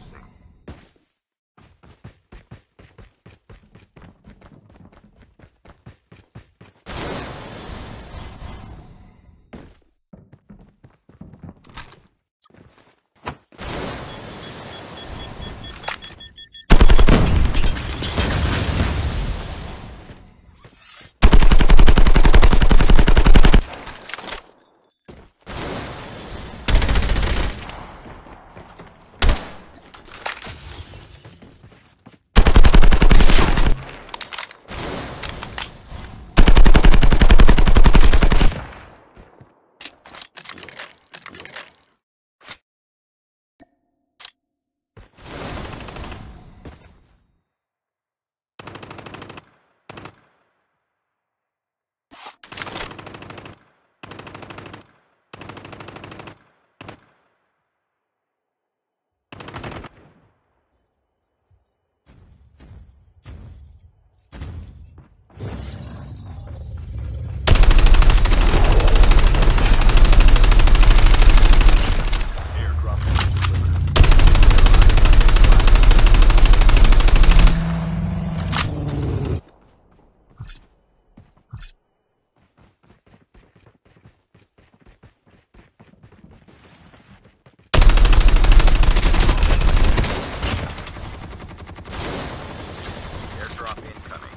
collapsing. Airdrop has been delivered. Airdrop incoming.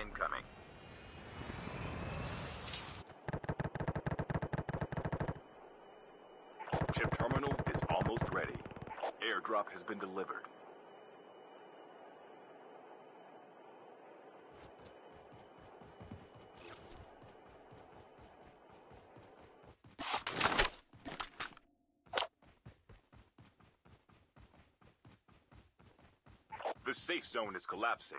incoming. Chip terminal is almost ready. Airdrop has been delivered. The safe zone is collapsing.